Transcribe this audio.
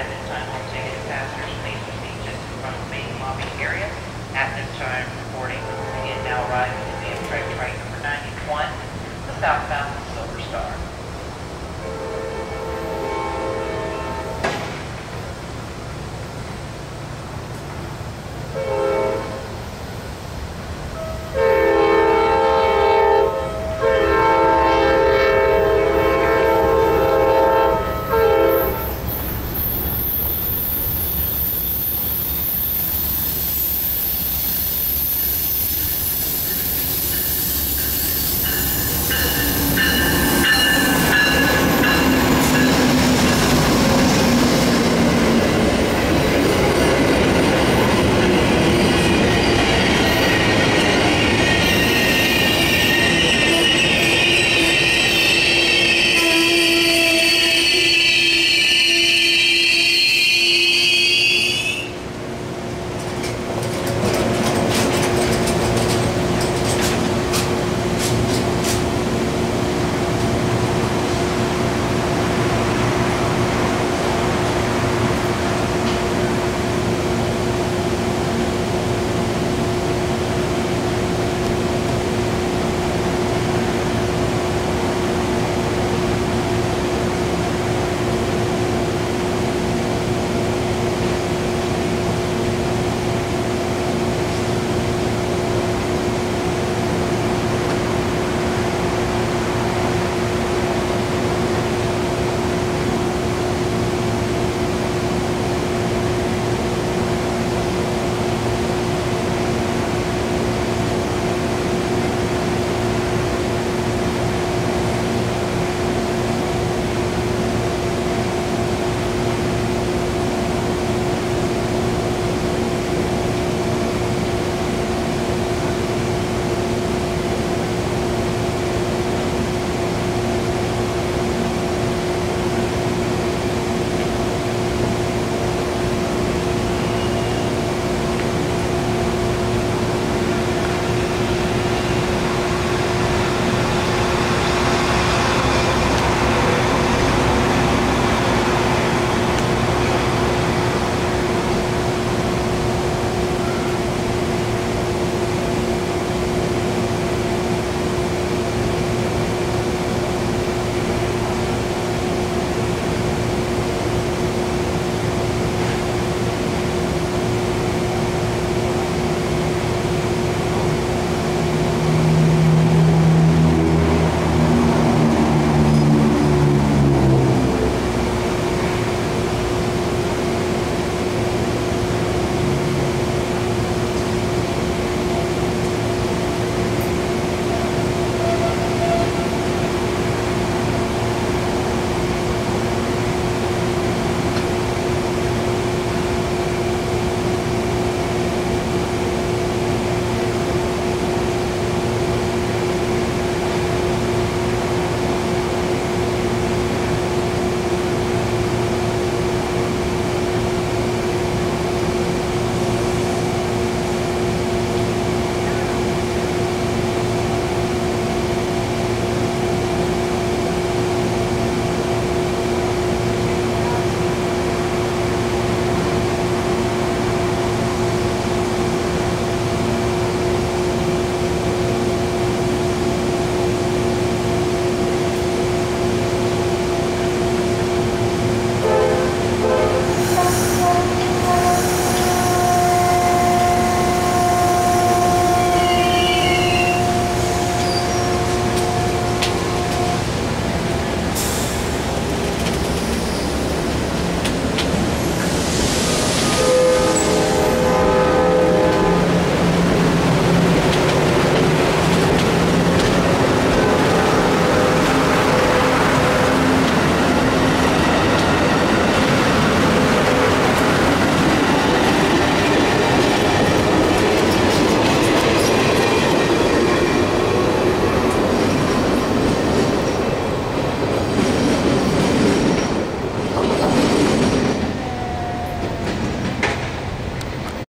At this time, all ticketed passengers please proceed just in front of the main lobby area. At this time, boarding will begin now arriving in the Amtrak train number 91, the southbound Silver Star.